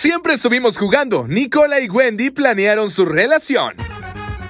Siempre estuvimos jugando. Nicola y Wendy planearon su relación.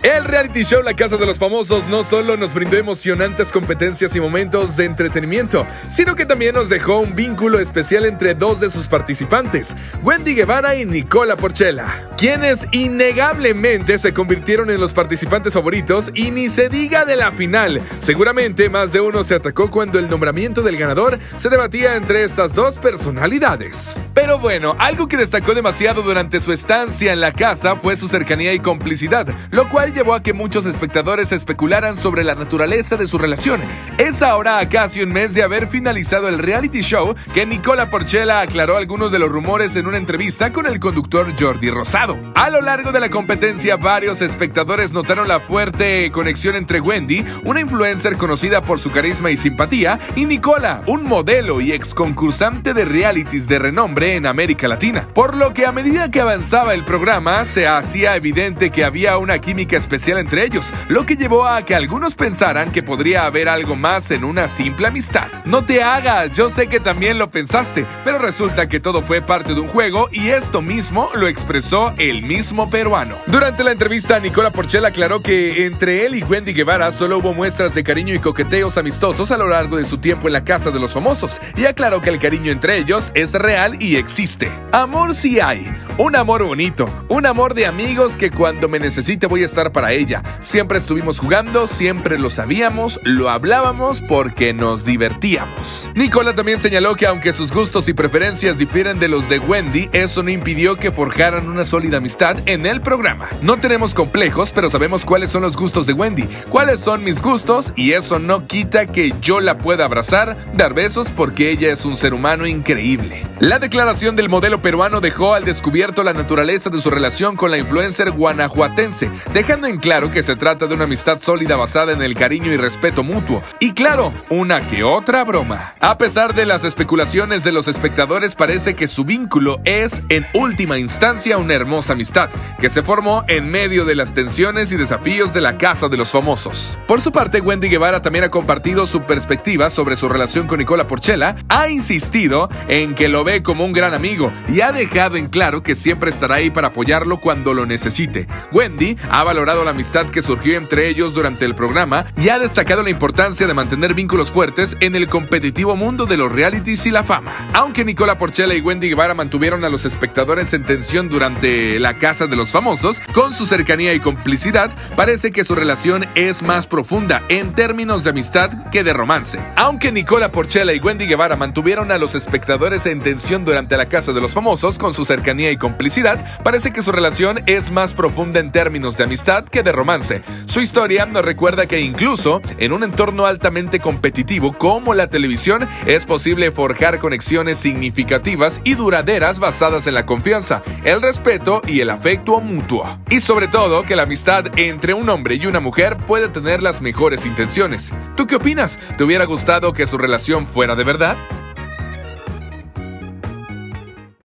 El reality show La Casa de los Famosos no solo nos brindó emocionantes competencias y momentos de entretenimiento, sino que también nos dejó un vínculo especial entre dos de sus participantes, Wendy Guevara y Nicola Porchela, quienes innegablemente se convirtieron en los participantes favoritos y ni se diga de la final. Seguramente más de uno se atacó cuando el nombramiento del ganador se debatía entre estas dos personalidades. Pero bueno, algo que destacó demasiado durante su estancia en la casa fue su cercanía y complicidad, lo cual llevó a que muchos espectadores especularan sobre la naturaleza de su relación. Es ahora a casi un mes de haber finalizado el reality show que Nicola Porchela aclaró algunos de los rumores en una entrevista con el conductor Jordi Rosado. A lo largo de la competencia, varios espectadores notaron la fuerte conexión entre Wendy, una influencer conocida por su carisma y simpatía, y Nicola, un modelo y ex concursante de realities de renombre en América Latina. Por lo que a medida que avanzaba el programa, se hacía evidente que había una química especial entre ellos, lo que llevó a que algunos pensaran que podría haber algo más en una simple amistad. No te hagas, yo sé que también lo pensaste, pero resulta que todo fue parte de un juego y esto mismo lo expresó el mismo peruano. Durante la entrevista, Nicola Porchela aclaró que entre él y Wendy Guevara solo hubo muestras de cariño y coqueteos amistosos a lo largo de su tiempo en la casa de los famosos, y aclaró que el cariño entre ellos es real y existe. Amor sí hay, un amor bonito, un amor de amigos que cuando me necesite voy a estar para ella. Siempre estuvimos jugando, siempre lo sabíamos, lo hablábamos porque nos divertíamos. Nicola también señaló que aunque sus gustos y preferencias difieren de los de Wendy, eso no impidió que forjaran una sólida amistad en el programa. No tenemos complejos, pero sabemos cuáles son los gustos de Wendy, cuáles son mis gustos y eso no quita que yo la pueda abrazar, dar besos porque ella es un ser humano increíble. La declaración del modelo peruano dejó al descubierto la naturaleza de su relación con la influencer guanajuatense, dejando en claro que se trata de una amistad sólida basada en el cariño y respeto mutuo. Y claro, una que otra broma. A pesar de las especulaciones de los espectadores, parece que su vínculo es, en última instancia, una hermosa amistad, que se formó en medio de las tensiones y desafíos de la Casa de los Famosos. Por su parte, Wendy Guevara también ha compartido su perspectiva sobre su relación con Nicola Porchela, ha insistido en que lo ve como un gran amigo y ha dejado en claro que siempre estará ahí para apoyarlo cuando lo necesite. Wendy ha valorado la amistad que surgió entre ellos durante el programa y ha destacado la importancia de mantener vínculos fuertes en el competitivo mundo de los realities y la fama. Aunque Nicola Porchela y Wendy Guevara mantuvieron a los espectadores en tensión durante la Casa de los Famosos, con su cercanía y complicidad, parece que su relación es más profunda en términos de amistad que de romance. Aunque Nicola Porchela y Wendy Guevara mantuvieron a los espectadores en tensión durante la Casa de los Famosos con su cercanía y complicidad, parece que su relación es más profunda en términos de amistad que de romance. Su historia nos recuerda que incluso en un entorno altamente competitivo como la televisión es posible forjar conexiones significativas y duraderas basadas en la confianza, el respeto y el afecto mutuo. Y sobre todo que la amistad entre un hombre y una mujer puede tener las mejores intenciones. ¿Tú qué opinas? ¿Te hubiera gustado que su relación fuera de verdad?